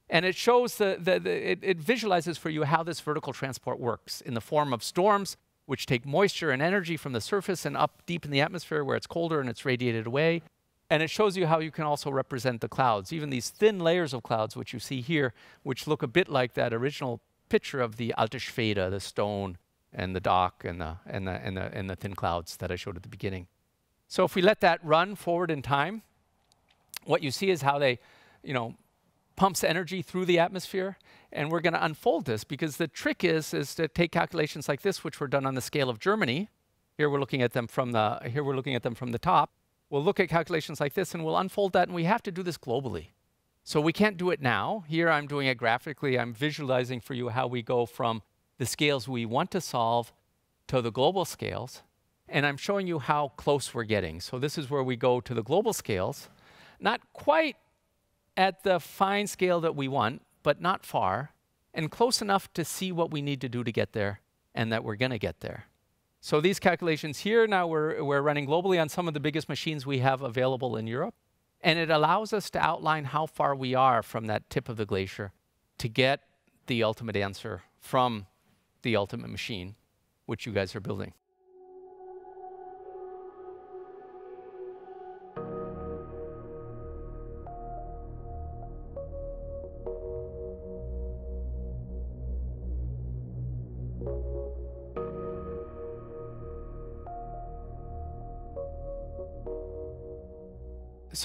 And it shows, the, the, the it, it visualizes for you how this vertical transport works in the form of storms, which take moisture and energy from the surface and up deep in the atmosphere where it's colder and it's radiated away. And it shows you how you can also represent the clouds, even these thin layers of clouds, which you see here, which look a bit like that original picture of the Alte Schwede, the stone and the dock and the, and, the, and, the, and the thin clouds that I showed at the beginning. So if we let that run forward in time, what you see is how they, you know, pumps energy through the atmosphere. And we're going to unfold this because the trick is, is to take calculations like this, which were done on the scale of Germany. Here we're looking at them from the, here we're looking at them from the top. We'll look at calculations like this and we'll unfold that and we have to do this globally. So we can't do it now. Here I'm doing it graphically. I'm visualizing for you how we go from the scales we want to solve to the global scales. And I'm showing you how close we're getting. So this is where we go to the global scales, not quite at the fine scale that we want, but not far, and close enough to see what we need to do to get there and that we're going to get there. So these calculations here, now we're, we're running globally on some of the biggest machines we have available in Europe. And it allows us to outline how far we are from that tip of the glacier to get the ultimate answer from the ultimate machine, which you guys are building.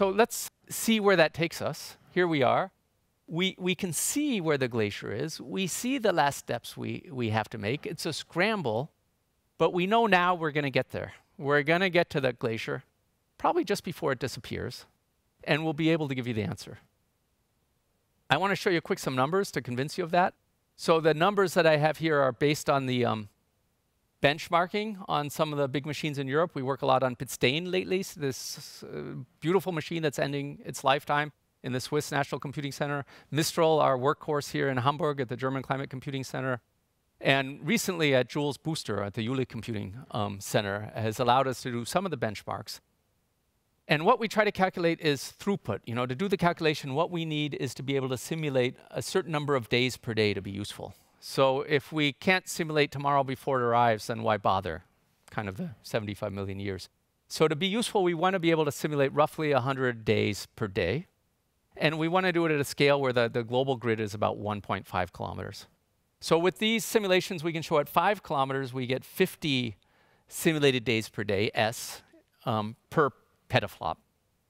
So let's see where that takes us. Here we are. We, we can see where the glacier is. We see the last steps we, we have to make. It's a scramble, but we know now we're going to get there. We're going to get to that glacier, probably just before it disappears, and we'll be able to give you the answer. I want to show you quick some numbers to convince you of that. So the numbers that I have here are based on the um, benchmarking on some of the big machines in Europe. We work a lot on Piz Daint lately, so this uh, beautiful machine that's ending its lifetime in the Swiss National Computing Center. Mistral, our workhorse here in Hamburg at the German Climate Computing Center. And recently at JUWELS Booster at the Jülich Computing um, Center has allowed us to do some of the benchmarks. And what we try to calculate is throughput. You know, to do the calculation, what we need is to be able to simulate a certain number of days per day to be useful. So if we can't simulate tomorrow before it arrives, then why bother? Kind of the 75 million years. So to be useful, we want to be able to simulate roughly 100 days per day. And we want to do it at a scale where the, the global grid is about 1.5 kilometers. So with these simulations, we can show at 5 kilometers, we get 50 simulated days per day, S, um, per petaflop.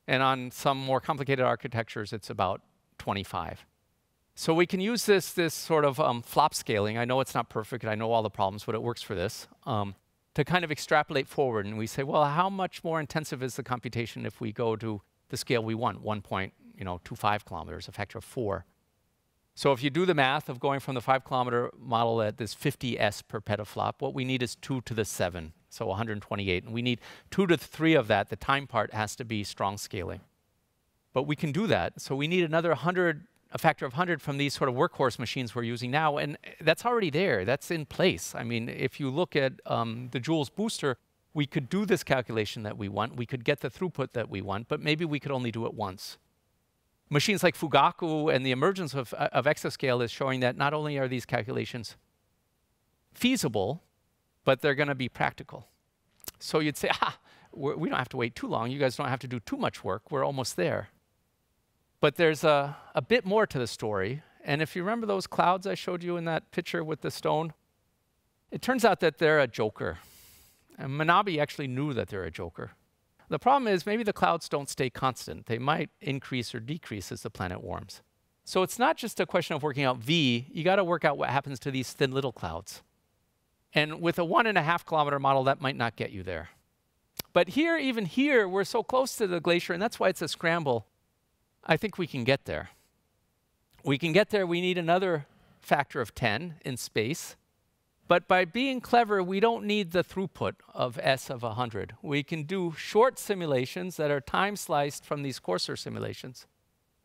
And on some more complicated architectures, it's about 25. So we can use this, this sort of um, flop scaling. I know it's not perfect, and I know all the problems, but it works for this, um, to kind of extrapolate forward. And we say, well, how much more intensive is the computation if we go to the scale we want, 1.25 you know, kilometers, a factor of four. So if you do the math of going from the five kilometer model at this 50s per petaflop, what we need is two to the seven, so 128. And we need two to three of that. The time part has to be strong scaling. But we can do that. So we need another 100 a factor of 100 from these sort of workhorse machines we're using now, and that's already there. That's in place. I mean, if you look at um, the JUWELS booster, we could do this calculation that we want. We could get the throughput that we want, but maybe we could only do it once. Machines like Fugaku and the emergence of, uh, of exascale is showing that not only are these calculations feasible, but they're going to be practical. So you'd say, ah, we don't have to wait too long. You guys don't have to do too much work. We're almost there. But there's a, a bit more to the story. And if you remember those clouds I showed you in that picture with the stone, it turns out that they're a joker. And Manabe actually knew that they're a joker. The problem is maybe the clouds don't stay constant. They might increase or decrease as the planet warms. So it's not just a question of working out V, you got to work out what happens to these thin little clouds. And with a one and a half kilometer model, that might not get you there. But here, even here, we're so close to the glacier, and that's why it's a scramble. I think we can get there. We can get there, we need another factor of 10 in space. But by being clever, we don't need the throughput of S of 100. We can do short simulations that are time sliced from these coarser simulations.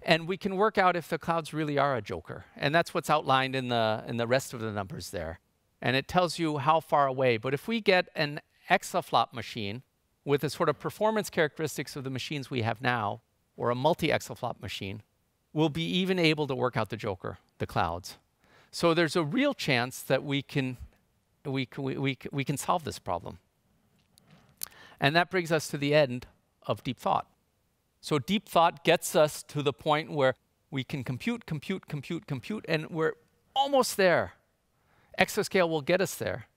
And we can work out if the clouds really are a joker. And that's what's outlined in the, in the rest of the numbers there. And it tells you how far away. But if we get an exaflop machine with the sort of performance characteristics of the machines we have now, or a multi-exaflop machine will be even able to work out the joker, the clouds. So there's a real chance that we can, we, we, we, we can solve this problem. And that brings us to the end of deep thought. So deep thought gets us to the point where we can compute, compute, compute, compute, and we're almost there. Exascale will get us there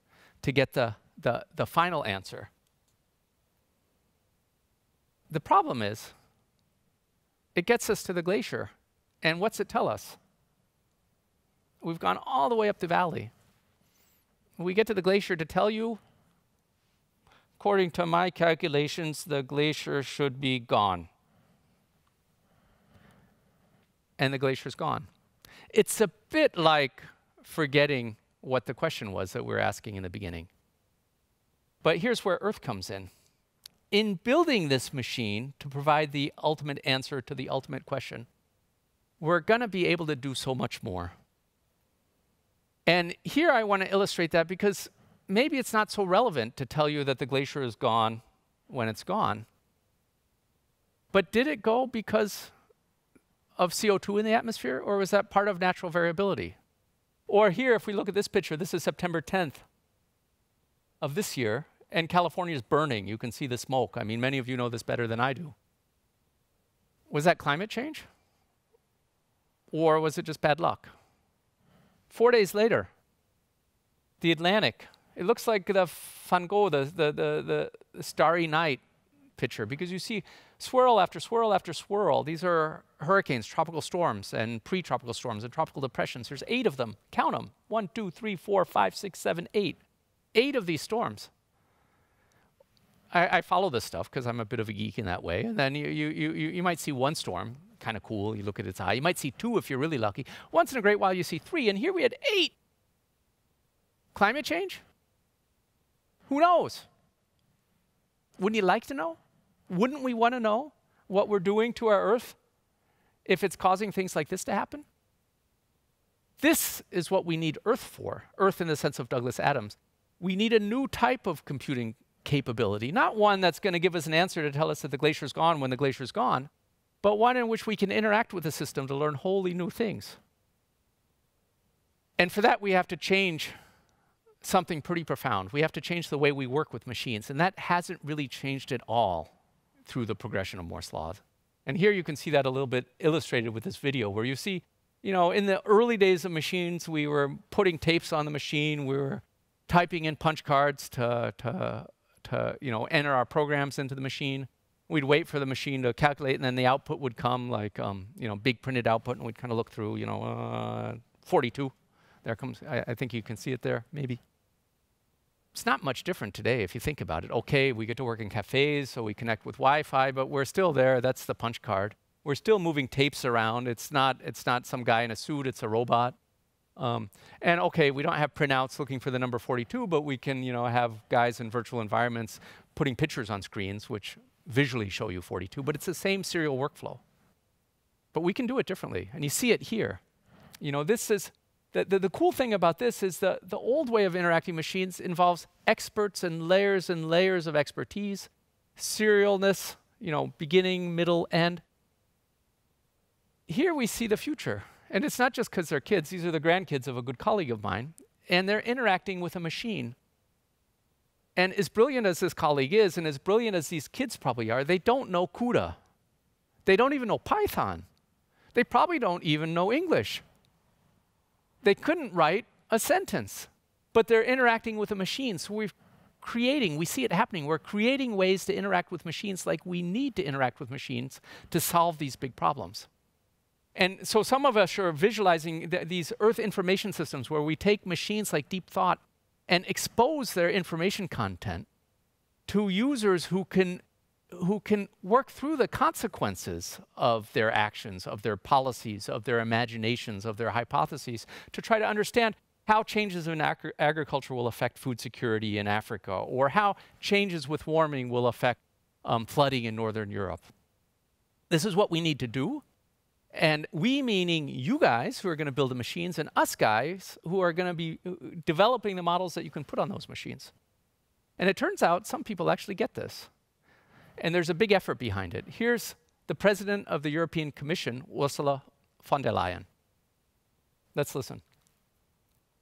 to get the, the, the final answer. The problem is it gets us to the glacier. And what's it tell us? We've gone all the way up the valley. We get to the glacier to tell you, according to my calculations, the glacier should be gone. And the glacier's gone. It's a bit like forgetting what the question was that we were asking in the beginning. But here's where Earth comes in. In building this machine to provide the ultimate answer to the ultimate question, we're going to be able to do so much more. And here I want to illustrate that because maybe it's not so relevant to tell you that the glacier is gone when it's gone. But did it go because of CO2 in the atmosphere, or was that part of natural variability? Or here, if we look at this picture, this is September 10th of this year, and California is burning. You can see the smoke. I mean, many of you know this better than I do. Was that climate change? Or was it just bad luck? Four days later, the Atlantic. It looks like the Van Gogh, the, the, the, the starry night picture, because you see swirl after swirl after swirl. These are hurricanes, tropical storms, and pre tropical storms and tropical depressions. There's eight of them. Count them one, two, three, four, five, six, seven, eight. Eight of these storms. I, I follow this stuff because I'm a bit of a geek in that way. And then you, you, you, you might see one storm, kind of cool. You look at its eye. You might see two if you're really lucky. Once in a great while, you see three. And here we had eight. Climate change? Who knows? Wouldn't you like to know? Wouldn't we want to know what we're doing to our Earth if it's causing things like this to happen? This is what we need Earth for, Earth in the sense of Douglas Adams. We need a new type of computing capability, not one that's going to give us an answer to tell us that the glacier's gone when the glacier's gone, but one in which we can interact with the system to learn wholly new things. And for that, we have to change something pretty profound. We have to change the way we work with machines, and that hasn't really changed at all through the progression of Moore's law. And here you can see that a little bit illustrated with this video where you see, you know, in the early days of machines, we were putting tapes on the machine, we were typing in punch cards to, to, to you know, enter our programs into the machine. We'd wait for the machine to calculate, and then the output would come like, um, you know, big printed output, and we'd kind of look through, you know, uh, 42. There comes, I, I think you can see it there, maybe. It's not much different today if you think about it. Okay, we get to work in cafes, so we connect with Wi-Fi, but we're still there. That's the punch card. We're still moving tapes around. It's not, it's not some guy in a suit, it's a robot. Um, and okay, we don't have printouts looking for the number 42, but we can, you know, have guys in virtual environments putting pictures on screens, which visually show you 42, but it's the same serial workflow. But we can do it differently, and you see it here. You know, this is the, the, the, cool thing about this is the, the old way of interacting machines involves experts and layers and layers of expertise, serialness, you know, beginning, middle, end. Here we see the future. And it's not just because they're kids, these are the grandkids of a good colleague of mine, and they're interacting with a machine. And as brilliant as this colleague is, and as brilliant as these kids probably are, they don't know CUDA. They don't even know Python. They probably don't even know English. They couldn't write a sentence, but they're interacting with a machine. So we're creating, we see it happening. We're creating ways to interact with machines like we need to interact with machines to solve these big problems. And so some of us are visualizing th these Earth information systems where we take machines like Deep Thought and expose their information content to users who can who can work through the consequences of their actions, of their policies, of their imaginations, of their hypotheses, to try to understand how changes in agri agriculture will affect food security in Africa, or how changes with warming will affect um, flooding in Northern Europe. This is what we need to do. And we, meaning you guys who are going to build the machines, and us guys who are going to be uh, developing the models that you can put on those machines. And it turns out some people actually get this and there's a big effort behind it. Here's the president of the European Commission, Ursula von der Leyen. Let's listen.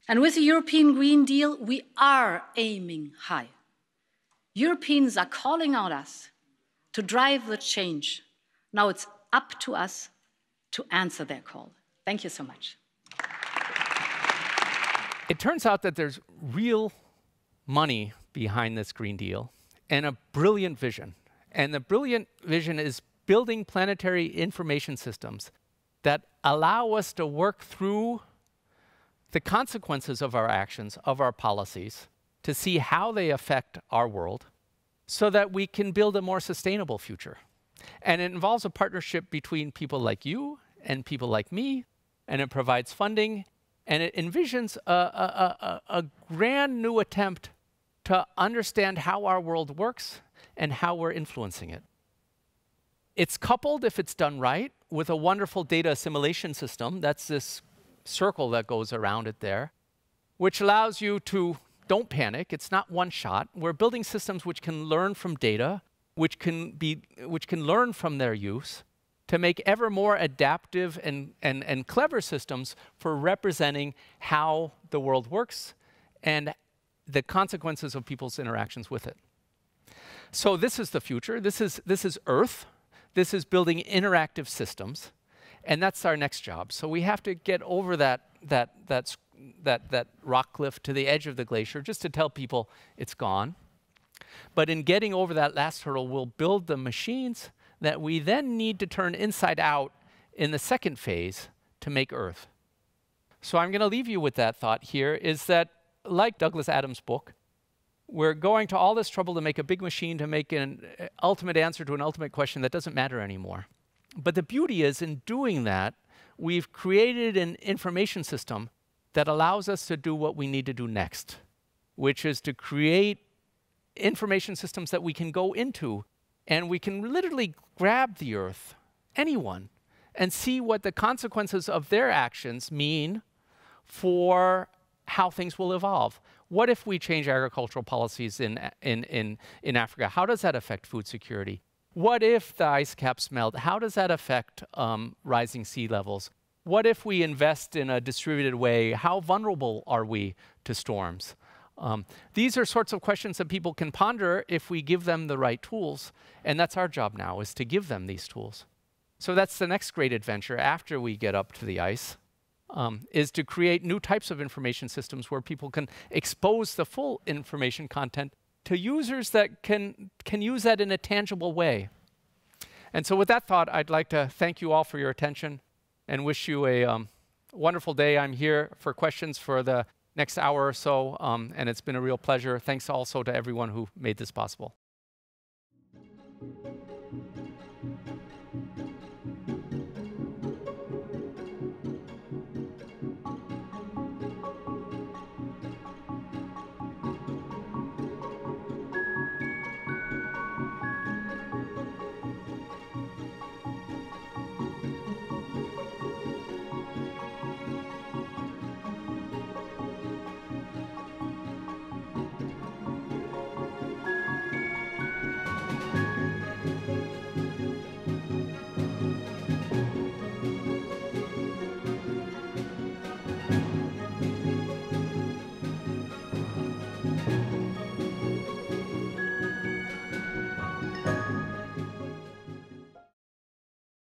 And with the European Green Deal, we are aiming high. Europeans are calling on us to drive the change. Now it's up to us to answer their call. Thank you so much.
It turns out that there's real money behind this Green Deal and a brilliant vision. And the brilliant vision is building planetary information systems that allow us to work through the consequences of our actions, of our policies, to see how they affect our world so that we can build a more sustainable future. And it involves a partnership between people like you and people like me, and it provides funding And it envisions a, a, a, a grand new attempt to understand how our world works and how we're influencing it. It's coupled, if it's done right, with a wonderful data assimilation system. That's this circle that goes around it there, which allows you to don't panic. It's not one shot. We're building systems which can learn from data, which can be which can learn from their use to make ever more adaptive and, and, and clever systems for representing how the world works and the consequences of people's interactions with it. So this is the future. This is, this is Earth. This is building interactive systems. And that's our next job. So we have to get over that, that, that, that, that rock cliff to the edge of the glacier just to tell people it's gone. But in getting over that last hurdle, we'll build the machines that we then need to turn inside out in the second phase to make Earth. So I'm going to leave you with that thought here is that, like Douglas Adams' book, we're going to all this trouble to make a big machine to make an uh, ultimate answer to an ultimate question that doesn't matter anymore. But the beauty is, in doing that, we've created an information system that allows us to do what we need to do next, which is to create information systems that we can go into and we can literally grab the earth, anyone, and see what the consequences of their actions mean for how things will evolve. What if we change agricultural policies in, in, in, in Africa? How does that affect food security? What if the ice caps melt? How does that affect um, rising sea levels? What if we invest in a distributed way? How vulnerable are we to storms? Um, these are sorts of questions that people can ponder if we give them the right tools, and that's our job now, is to give them these tools. So that's the next great adventure after we get up to the ice, um, is to create new types of information systems where people can expose the full information content to users that can, can use that in a tangible way. And so with that thought, I'd like to thank you all for your attention and wish you a um, wonderful day. I'm here for questions for the next hour or so, um, and it's been a real pleasure. Thanks also to everyone who made this possible.